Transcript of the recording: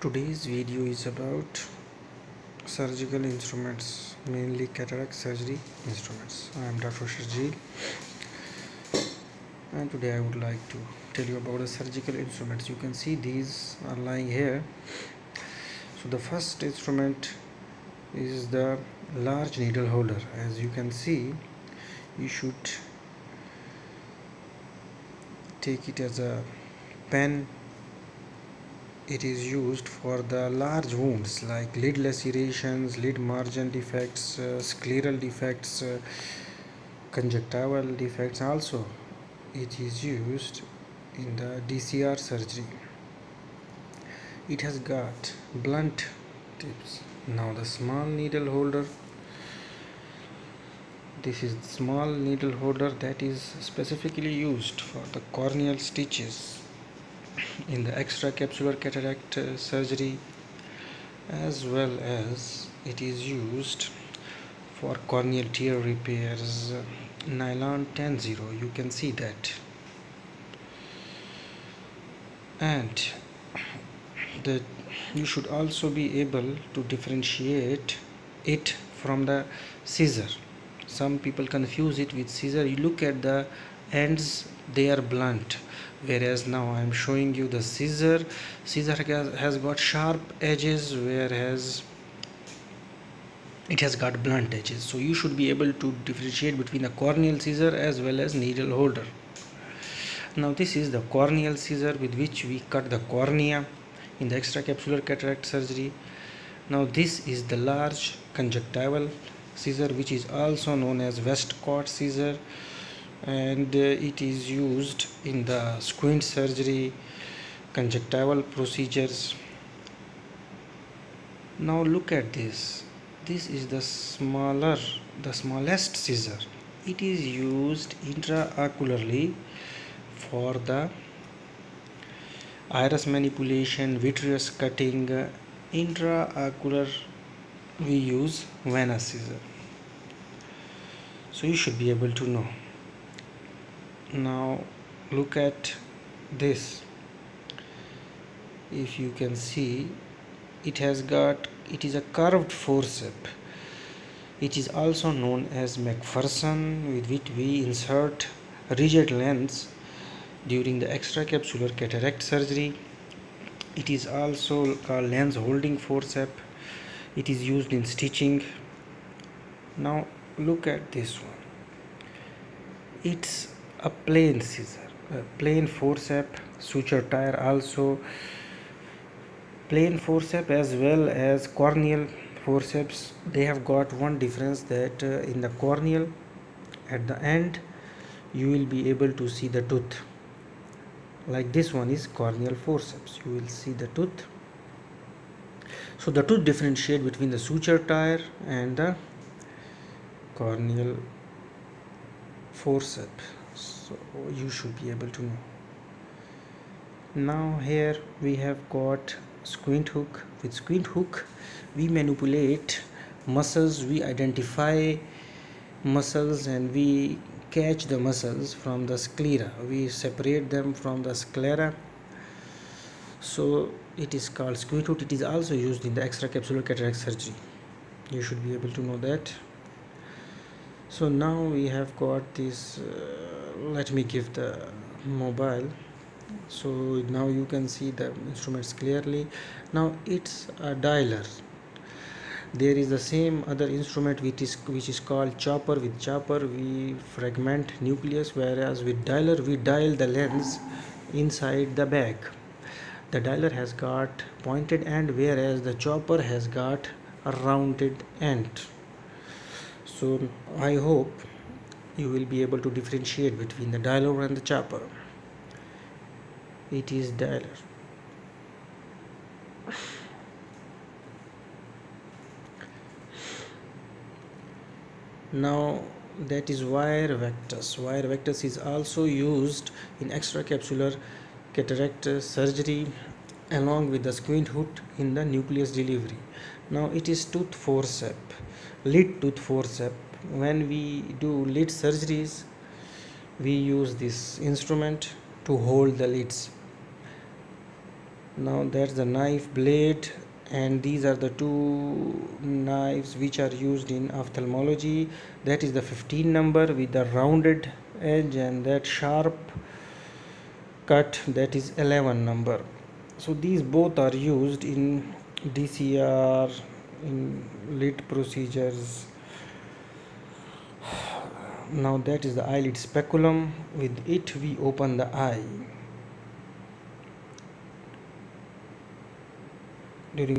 today's video is about surgical instruments mainly cataract surgery instruments. I am dr Sharjeel and today i would like to tell you about the surgical instruments. You can see these are lying here. So the first instrument is the large needle holder. As you can see you should take it as a pen it is used for the large wounds like lid lacerations, lid margin defects, uh, scleral defects, uh, conjunctival defects also it is used in the DCR surgery. It has got blunt tips. Now the small needle holder this is small needle holder that is specifically used for the corneal stitches in the extracapsular cataract uh, surgery as well as it is used for corneal tear repairs uh, nylon 100 you can see that. And the you should also be able to differentiate it from the scissor. Some people confuse it with scissor. You look at the ends they are blunt. Whereas now I am showing you the scissor. Scissor has got sharp edges whereas it has got blunt edges. So you should be able to differentiate between the corneal scissor as well as needle holder. Now this is the corneal scissor with which we cut the cornea in the extracapsular cataract surgery. Now this is the large conjunctival scissor which is also known as Westcott scissor and uh, it is used in the squint surgery conjunctival procedures. Now look at this. This is the smaller the smallest scissor. It is used intraocularly for the iris manipulation vitreous cutting intraocular we use Vannas scissor. So you should be able to know now look at this. If you can see it has got it is a curved forceps. It is also known as McPherson with which we insert rigid lens during the extracapsular cataract surgery. It is also called lens holding forceps. It is used in stitching. Now look at this one. It's a plain scissor a plain forceps suture tire also. Plain forceps as well as corneal forceps they have got one difference that uh, in the corneal at the end you will be able to see the tooth. Like this one is corneal forceps you will see the tooth. So the tooth differentiate between the suture tire and the corneal forceps so you should be able to know. Now here we have got squint hook. With squint hook we manipulate muscles we identify muscles and we catch the muscles from the sclera. We separate them from the sclera. So it is called squint hook. It is also used in the extracapsular cataract surgery. You should be able to know that. So now we have got this uh, let me give the mobile. So now you can see the instruments clearly. Now it's a dialer. There is the same other instrument which is which is called chopper. With chopper we fragment nucleus whereas with dialer we dial the lens inside the bag. The dialer has got pointed end whereas the chopper has got a rounded end. So i hope you will be able to differentiate between the dialer and the chopper. It is dialer. Now that is wire vectis. Wire vectis is also used in extracapsular cataract surgery along with the squint hook in the nucleus delivery. Now it is tooth forceps lid tooth forceps when we do lid surgeries we use this instrument to hold the lids now that's the knife blade and these are the two knives which are used in ophthalmology. That is the 15 number with the rounded edge and that sharp cut that is 11 number. So these both are used in DCR in lid procedures now that is the eyelid speculum. With it we open the eye. During